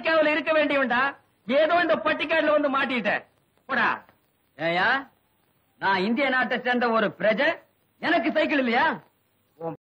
அமெரிக்காவில் இருக்க வேண்டியவன்டா. ஏதோ இந்த பட்டிக்காடுல வந்து மாட்டிட்டேன் போடா. ஏயா நான் இந்திய நாட்டை சேர்ந்த ஒரு பிரஜை. எனக்கு சைக்கிள் இல்லையா?